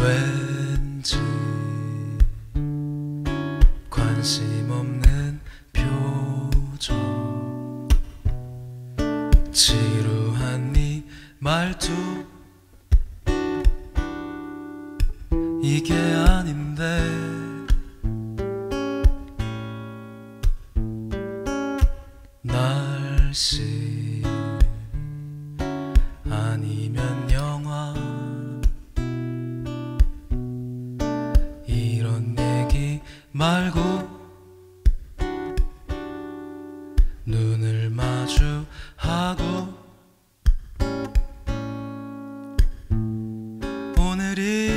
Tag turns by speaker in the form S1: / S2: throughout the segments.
S1: 왠지 관심 없는 표정. 지루한 네 말투. 이게 아닌데. 날씨 아니면 말고 눈을 마주하고 오늘이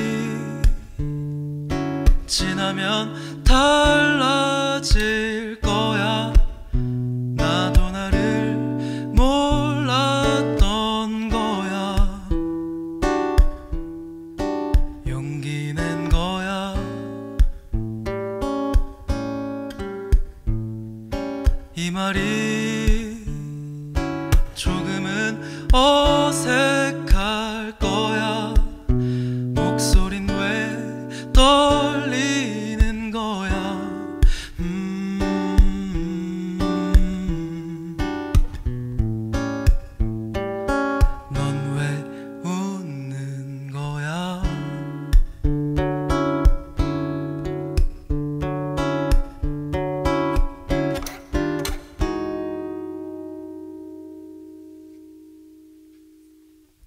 S1: 지나면 달라질 거 이 말이 조금은 어색